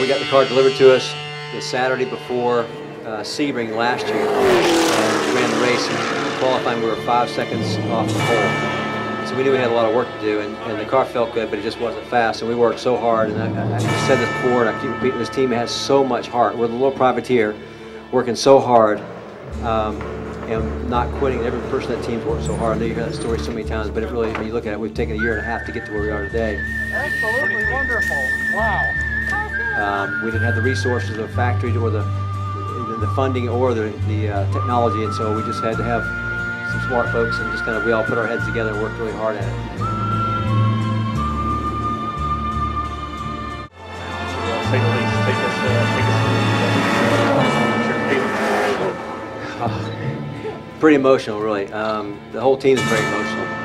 we got the car delivered to us the Saturday before uh, Sebring last year. And ran the race and qualifying we were five seconds off the pole. So we knew we had a lot of work to do, and, and the car felt good, but it just wasn't fast. And we worked so hard. And I, I, I said this before, and I keep repeating, this team has so much heart. We're the little privateer, working so hard. Um, and not quitting. Every person that team's worked so hard. I know you hear that story so many times, but it really, when you look at it, we've taken a year and a half to get to where we are today. Absolutely wonderful. Wow. Um, we didn't have the resources of the factory or the the funding or the, the uh, technology, and so we just had to have some smart folks and just kind of we all put our heads together and worked really hard at it. Uh, pretty emotional, really. Um, the whole team is very emotional.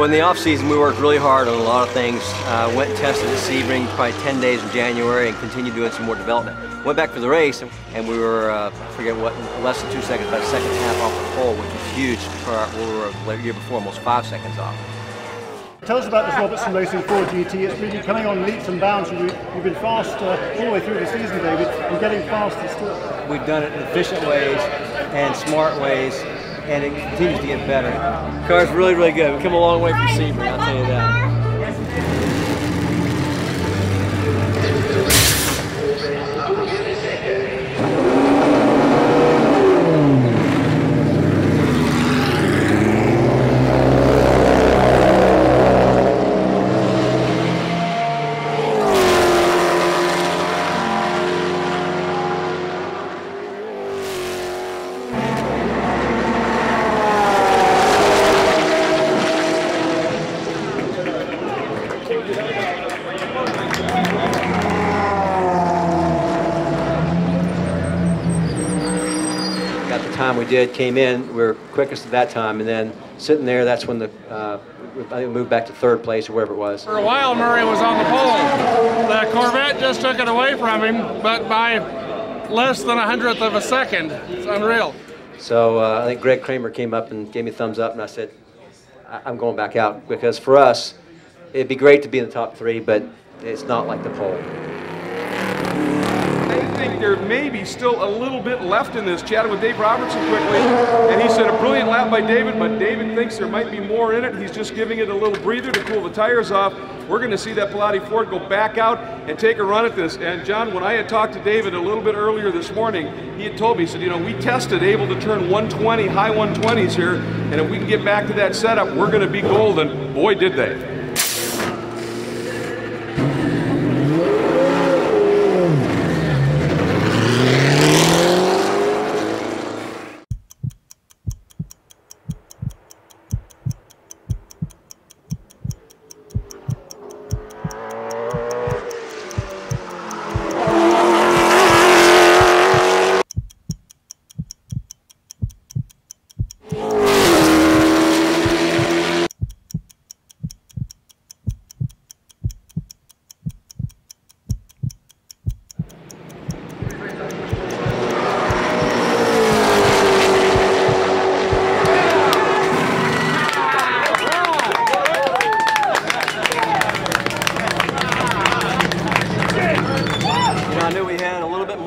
Well, in the off season, we worked really hard on a lot of things. Uh, went and tested at Sebring probably 10 days in January and continued doing some more development. Went back for the race, and we were, uh, I forget what, less than two seconds, about a second and a half off the pole, which was huge for our, we were the year before, almost five seconds off. Tell us about this Robertson Racing Ford GT. It's really coming on leaps and bounds. You, have been fast uh, all the way through the season, David, and getting faster still. We've done it in efficient ways and smart ways and it continues to get better. The car's really, really good. We've come a long way from Sebring, I'll tell you that. Time we did, came in, we were quickest at that time, and then sitting there, that's when the uh, I think moved back to third place or wherever it was. For a while, Murry was on the pole. The Corvette just took it away from him, but by less than a hundredth of a second. It's unreal. So uh, I think Greg Kramer came up and gave me a thumbs up, and I said, I'm going back out because for us, it'd be great to be in the top three, but it's not like the pole think there may be still a little bit left in this. Chatted with Dave Robertson quickly, and he said a brilliant lap by David, but David thinks there might be more in it. He's just giving it a little breather to cool the tires off. We're going to see that Pilati Ford go back out and take a run at this. And John, when I had talked to David a little bit earlier this morning, he had told me, he said, you know, we tested able to turn 120, high 120s here, and if we can get back to that setup, we're going to be golden. Boy, did they.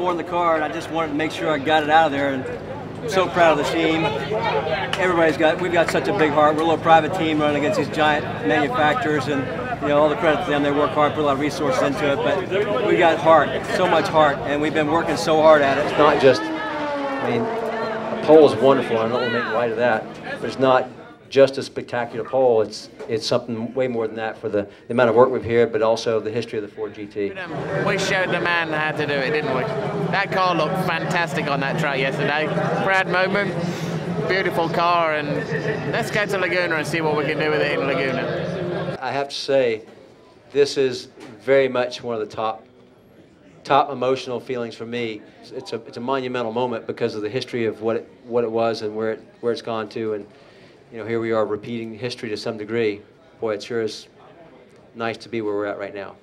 Wanted to make sure I got it out of there. And I'm so proud of the team. Everybody's got, we've got such a big heart. We're a little private team running against these giant manufacturers and you know, all the credit to them. They work hard, put a lot of resources into it, but we've got heart, so much heart, and we've been working so hard at it. It's not just, I mean, a pole is wonderful. I don't want to make light of that, but it's not just a spectacular pole. It's it's something way more than that for the, the amount of work we've here, but also the history of the Ford GT. Um, we showed the man how to do it, didn't we? That car looked fantastic on that track yesterday. Proud moment, beautiful car, and let's go to Laguna and see what we can do with it in Laguna. I have to say, this is very much one of the top top emotional feelings for me. It's a it's a monumental moment because of the history of what it what it was and where it where it's gone to and you know, here we are repeating history to some degree. Boy, it sure is nice to be where we're at right now.